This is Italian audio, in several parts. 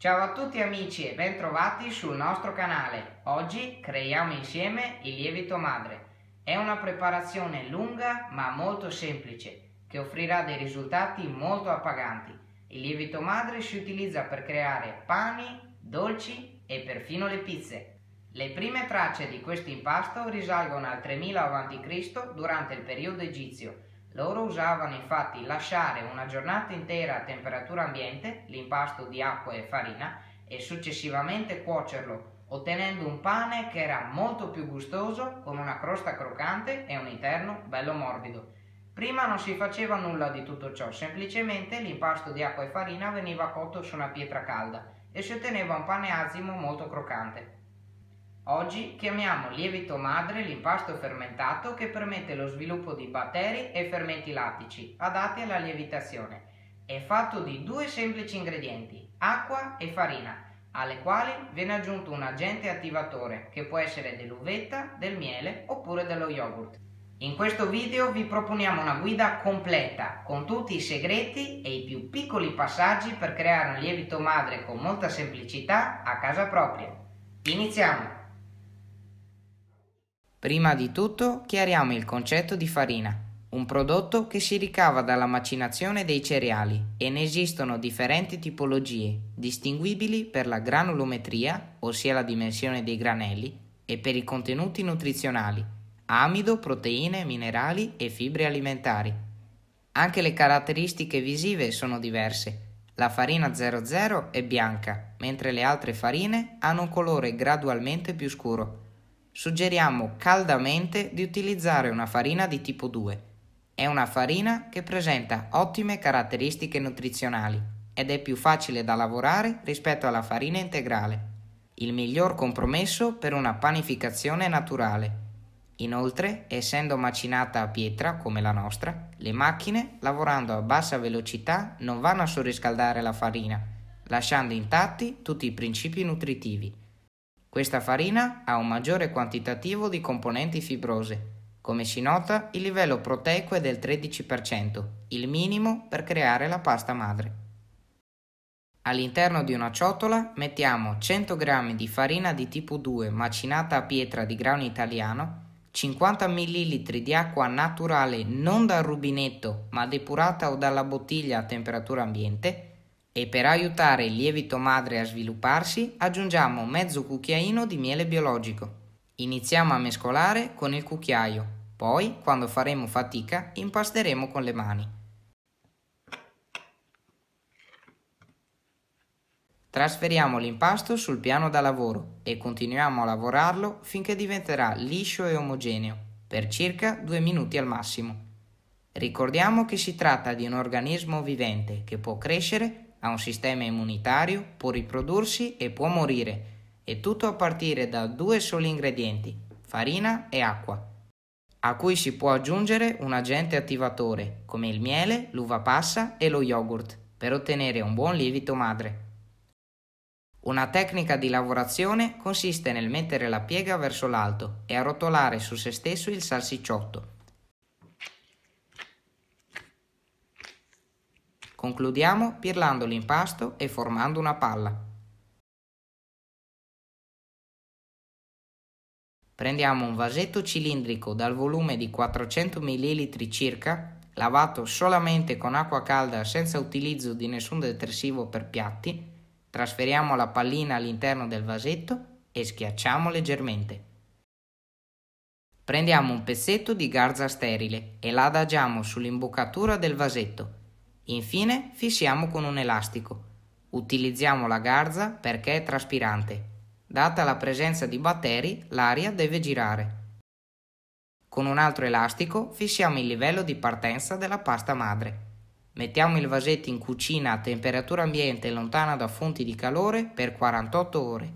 Ciao a tutti amici e bentrovati sul nostro canale. Oggi creiamo insieme il lievito madre. È una preparazione lunga ma molto semplice che offrirà dei risultati molto appaganti. Il lievito madre si utilizza per creare pani, dolci e perfino le pizze. Le prime tracce di questo impasto risalgono al 3000 a.C. durante il periodo egizio loro usavano infatti lasciare una giornata intera a temperatura ambiente l'impasto di acqua e farina e successivamente cuocerlo, ottenendo un pane che era molto più gustoso, con una crosta croccante e un interno bello morbido. Prima non si faceva nulla di tutto ciò, semplicemente l'impasto di acqua e farina veniva cotto su una pietra calda e si otteneva un pane azimo molto croccante. Oggi chiamiamo lievito madre l'impasto fermentato che permette lo sviluppo di batteri e fermenti lattici adatti alla lievitazione. È fatto di due semplici ingredienti, acqua e farina, alle quali viene aggiunto un agente attivatore che può essere dell'uvetta, del miele oppure dello yogurt. In questo video vi proponiamo una guida completa con tutti i segreti e i più piccoli passaggi per creare un lievito madre con molta semplicità a casa propria. Iniziamo! Prima di tutto chiariamo il concetto di farina, un prodotto che si ricava dalla macinazione dei cereali e ne esistono differenti tipologie, distinguibili per la granulometria, ossia la dimensione dei granelli, e per i contenuti nutrizionali, amido, proteine, minerali e fibre alimentari. Anche le caratteristiche visive sono diverse. La farina 00 è bianca, mentre le altre farine hanno un colore gradualmente più scuro suggeriamo caldamente di utilizzare una farina di tipo 2. È una farina che presenta ottime caratteristiche nutrizionali ed è più facile da lavorare rispetto alla farina integrale, il miglior compromesso per una panificazione naturale. Inoltre, essendo macinata a pietra come la nostra, le macchine, lavorando a bassa velocità, non vanno a surriscaldare la farina, lasciando intatti tutti i principi nutritivi. Questa farina ha un maggiore quantitativo di componenti fibrose. Come si nota, il livello proteico è del 13%, il minimo per creare la pasta madre. All'interno di una ciotola mettiamo 100 g di farina di tipo 2 macinata a pietra di grano italiano, 50 ml di acqua naturale non dal rubinetto ma depurata o dalla bottiglia a temperatura ambiente, e per aiutare il lievito madre a svilupparsi aggiungiamo mezzo cucchiaino di miele biologico. Iniziamo a mescolare con il cucchiaio, poi quando faremo fatica impasteremo con le mani. Trasferiamo l'impasto sul piano da lavoro e continuiamo a lavorarlo finché diventerà liscio e omogeneo, per circa due minuti al massimo. Ricordiamo che si tratta di un organismo vivente che può crescere ha un sistema immunitario, può riprodursi e può morire, e tutto a partire da due soli ingredienti, farina e acqua, a cui si può aggiungere un agente attivatore come il miele, l'uva passa e lo yogurt per ottenere un buon lievito madre. Una tecnica di lavorazione consiste nel mettere la piega verso l'alto e arrotolare su se stesso il salsicciotto Concludiamo pirlando l'impasto e formando una palla. Prendiamo un vasetto cilindrico dal volume di 400 ml circa, lavato solamente con acqua calda senza utilizzo di nessun detersivo per piatti, trasferiamo la pallina all'interno del vasetto e schiacciamo leggermente. Prendiamo un pezzetto di garza sterile e la adagiamo sull'imboccatura del vasetto Infine fissiamo con un elastico. Utilizziamo la garza perché è traspirante. Data la presenza di batteri, l'aria deve girare. Con un altro elastico fissiamo il livello di partenza della pasta madre. Mettiamo il vasetto in cucina a temperatura ambiente lontana da fonti di calore per 48 ore.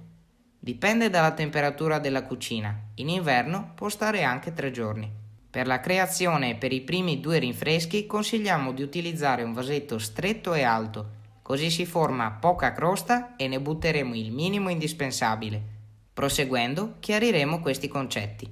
Dipende dalla temperatura della cucina. In inverno può stare anche 3 giorni. Per la creazione e per i primi due rinfreschi consigliamo di utilizzare un vasetto stretto e alto, così si forma poca crosta e ne butteremo il minimo indispensabile. Proseguendo chiariremo questi concetti.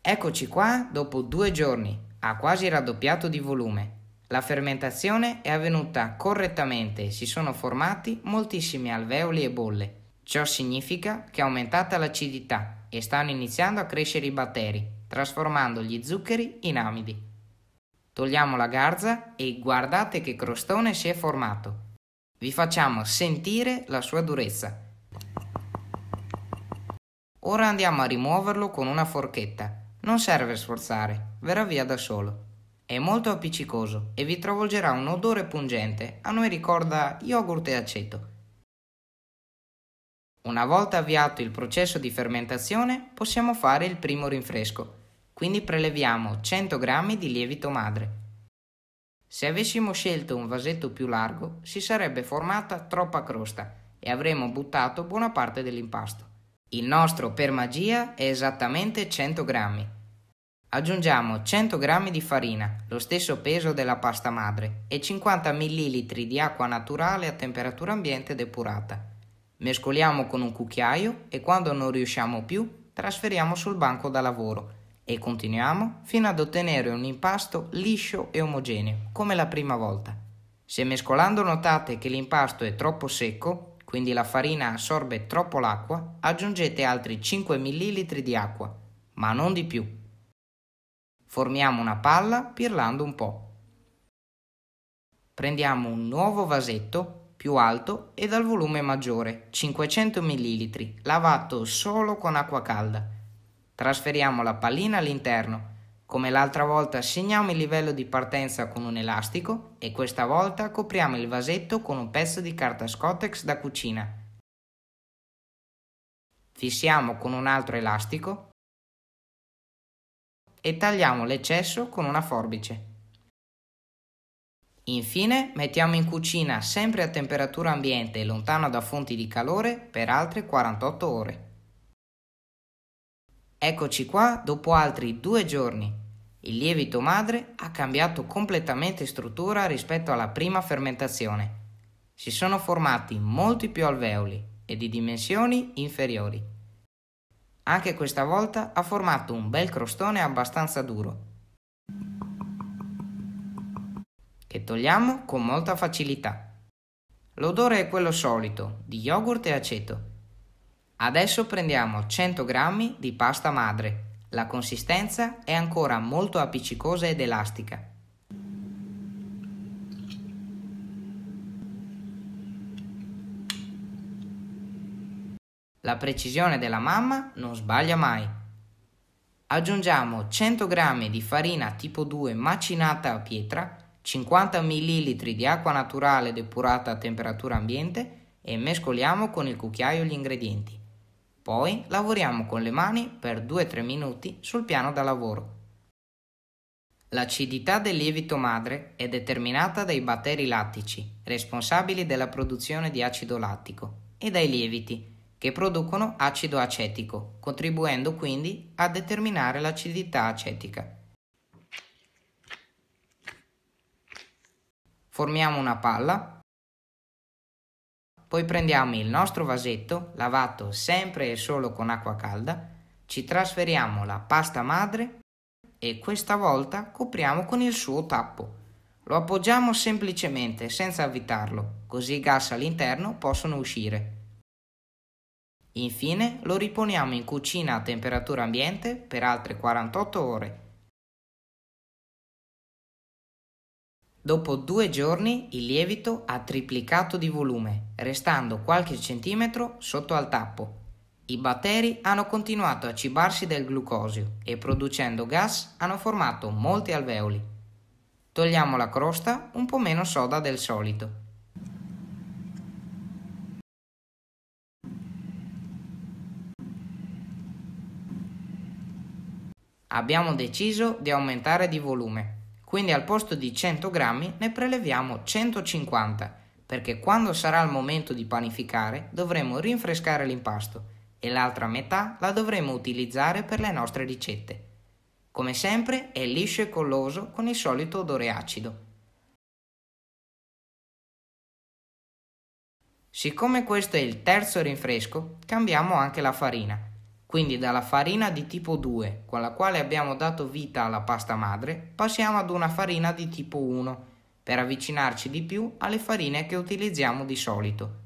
Eccoci qua dopo due giorni, ha quasi raddoppiato di volume. La fermentazione è avvenuta correttamente e si sono formati moltissimi alveoli e bolle. Ciò significa che è aumentata l'acidità e stanno iniziando a crescere i batteri, trasformando gli zuccheri in amidi. Togliamo la garza e guardate che crostone si è formato. Vi facciamo sentire la sua durezza. Ora andiamo a rimuoverlo con una forchetta. Non serve sforzare, verrà via da solo. È molto appiccicoso e vi travolgerà un odore pungente, a noi ricorda yogurt e aceto. Una volta avviato il processo di fermentazione possiamo fare il primo rinfresco, quindi preleviamo 100 g di lievito madre. Se avessimo scelto un vasetto più largo si sarebbe formata troppa crosta e avremmo buttato buona parte dell'impasto. Il nostro per magia è esattamente 100 grammi Aggiungiamo 100 g di farina, lo stesso peso della pasta madre, e 50 ml di acqua naturale a temperatura ambiente depurata. Mescoliamo con un cucchiaio e quando non riusciamo più trasferiamo sul banco da lavoro e continuiamo fino ad ottenere un impasto liscio e omogeneo, come la prima volta. Se mescolando notate che l'impasto è troppo secco, quindi la farina assorbe troppo l'acqua, aggiungete altri 5 ml di acqua, ma non di più Formiamo una palla pirlando un po'. Prendiamo un nuovo vasetto più alto e dal volume maggiore, 500 ml, lavato solo con acqua calda. Trasferiamo la pallina all'interno. Come l'altra volta segniamo il livello di partenza con un elastico e questa volta copriamo il vasetto con un pezzo di carta Scottex da cucina. Fissiamo con un altro elastico e tagliamo l'eccesso con una forbice. Infine mettiamo in cucina sempre a temperatura ambiente e lontano da fonti di calore per altre 48 ore. Eccoci qua dopo altri due giorni. Il lievito madre ha cambiato completamente struttura rispetto alla prima fermentazione. Si sono formati molti più alveoli e di dimensioni inferiori. Anche questa volta ha formato un bel crostone abbastanza duro, che togliamo con molta facilità. L'odore è quello solito, di yogurt e aceto. Adesso prendiamo 100 g di pasta madre. La consistenza è ancora molto appiccicosa ed elastica. La precisione della mamma non sbaglia mai. Aggiungiamo 100 g di farina tipo 2 macinata a pietra, 50 ml di acqua naturale depurata a temperatura ambiente e mescoliamo con il cucchiaio gli ingredienti. Poi lavoriamo con le mani per 2-3 minuti sul piano da lavoro. L'acidità del lievito madre è determinata dai batteri lattici, responsabili della produzione di acido lattico, e dai lieviti, che producono acido acetico, contribuendo quindi a determinare l'acidità acetica. Formiamo una palla, poi prendiamo il nostro vasetto, lavato sempre e solo con acqua calda, ci trasferiamo la pasta madre e questa volta copriamo con il suo tappo. Lo appoggiamo semplicemente senza avvitarlo, così i gas all'interno possono uscire. Infine lo riponiamo in cucina a temperatura ambiente per altre 48 ore. Dopo due giorni il lievito ha triplicato di volume, restando qualche centimetro sotto al tappo. I batteri hanno continuato a cibarsi del glucosio e producendo gas hanno formato molti alveoli. Togliamo la crosta un po' meno soda del solito. abbiamo deciso di aumentare di volume, quindi al posto di 100 grammi ne preleviamo 150 perché quando sarà il momento di panificare dovremo rinfrescare l'impasto e l'altra metà la dovremo utilizzare per le nostre ricette. Come sempre è liscio e colloso con il solito odore acido. Siccome questo è il terzo rinfresco, cambiamo anche la farina quindi dalla farina di tipo 2, con la quale abbiamo dato vita alla pasta madre, passiamo ad una farina di tipo 1, per avvicinarci di più alle farine che utilizziamo di solito.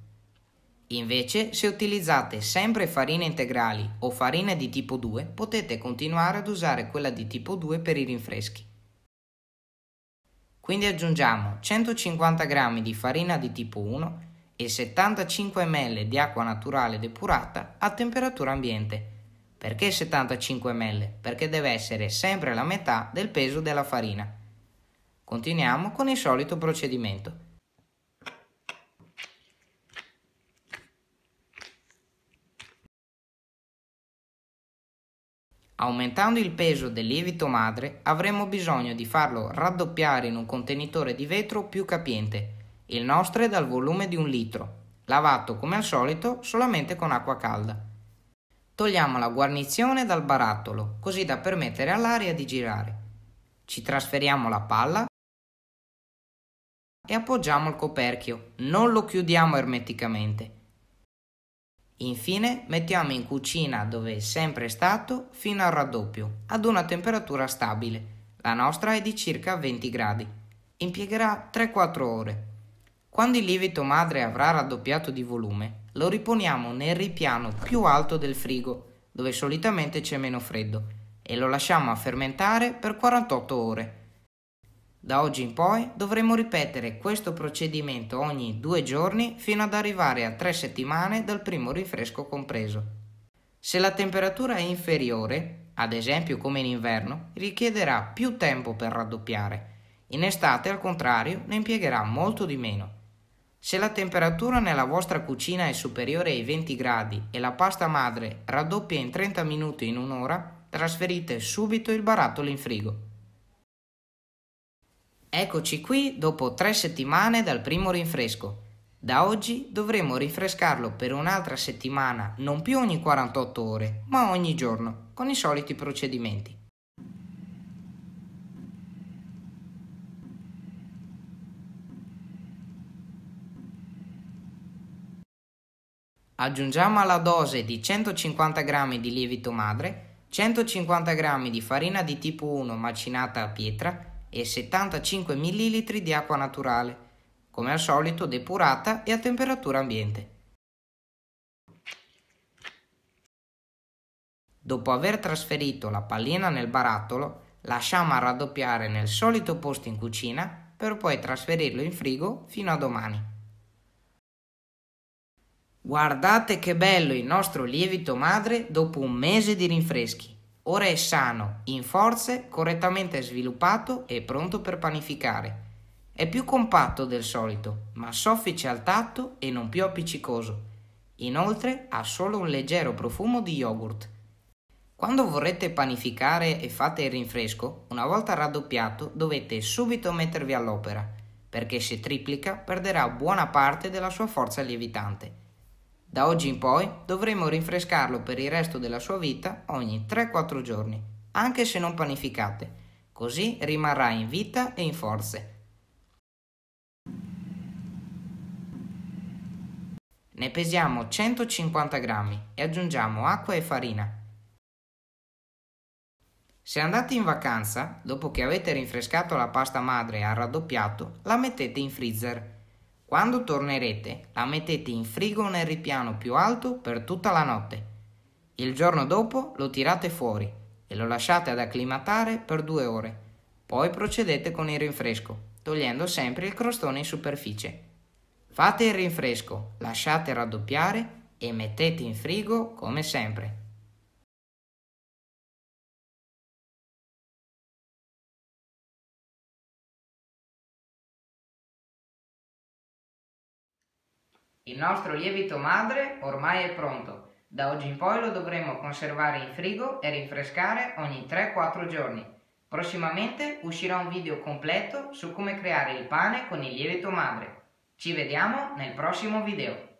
Invece, se utilizzate sempre farine integrali o farine di tipo 2, potete continuare ad usare quella di tipo 2 per i rinfreschi. Quindi aggiungiamo 150 g di farina di tipo 1 e 75 ml di acqua naturale depurata a temperatura ambiente. Perché 75 ml? Perché deve essere sempre la metà del peso della farina. Continuiamo con il solito procedimento. Aumentando il peso del lievito madre avremo bisogno di farlo raddoppiare in un contenitore di vetro più capiente. Il nostro è dal volume di un litro, lavato come al solito solamente con acqua calda. Togliamo la guarnizione dal barattolo così da permettere all'aria di girare. Ci trasferiamo la palla e appoggiamo il coperchio, non lo chiudiamo ermeticamente. Infine mettiamo in cucina dove è sempre stato fino al raddoppio, ad una temperatura stabile. La nostra è di circa 20 gradi. Impiegherà 3-4 ore. Quando il lievito madre avrà raddoppiato di volume, lo riponiamo nel ripiano più alto del frigo, dove solitamente c'è meno freddo, e lo lasciamo a fermentare per 48 ore. Da oggi in poi dovremo ripetere questo procedimento ogni due giorni fino ad arrivare a tre settimane dal primo rinfresco compreso. Se la temperatura è inferiore, ad esempio come in inverno, richiederà più tempo per raddoppiare. In estate, al contrario, ne impiegherà molto di meno. Se la temperatura nella vostra cucina è superiore ai 20 gradi e la pasta madre raddoppia in 30 minuti in un'ora, trasferite subito il barattolo in frigo. Eccoci qui dopo tre settimane dal primo rinfresco. Da oggi dovremo rinfrescarlo per un'altra settimana, non più ogni 48 ore, ma ogni giorno, con i soliti procedimenti. Aggiungiamo alla dose di 150 g di lievito madre 150 g di farina di tipo 1 macinata a pietra e 75 ml di acqua naturale, come al solito depurata e a temperatura ambiente. Dopo aver trasferito la pallina nel barattolo, lasciamo raddoppiare nel solito posto in cucina per poi trasferirlo in frigo fino a domani. Guardate che bello il nostro lievito madre dopo un mese di rinfreschi. Ora è sano, in forze, correttamente sviluppato e pronto per panificare. È più compatto del solito, ma soffice al tatto e non più appiccicoso. Inoltre ha solo un leggero profumo di yogurt. Quando vorrete panificare e fate il rinfresco, una volta raddoppiato dovete subito mettervi all'opera, perché se triplica perderà buona parte della sua forza lievitante. Da oggi in poi dovremo rinfrescarlo per il resto della sua vita ogni 3-4 giorni, anche se non panificate, così rimarrà in vita e in forze. Ne pesiamo 150 grammi e aggiungiamo acqua e farina. Se andate in vacanza, dopo che avete rinfrescato la pasta madre e raddoppiato, la mettete in freezer quando tornerete, la mettete in frigo nel ripiano più alto per tutta la notte. Il giorno dopo lo tirate fuori e lo lasciate ad acclimatare per due ore. Poi procedete con il rinfresco, togliendo sempre il crostone in superficie. Fate il rinfresco, lasciate raddoppiare e mettete in frigo come sempre. Il nostro lievito madre ormai è pronto. Da oggi in poi lo dovremo conservare in frigo e rinfrescare ogni 3-4 giorni. Prossimamente uscirà un video completo su come creare il pane con il lievito madre. Ci vediamo nel prossimo video.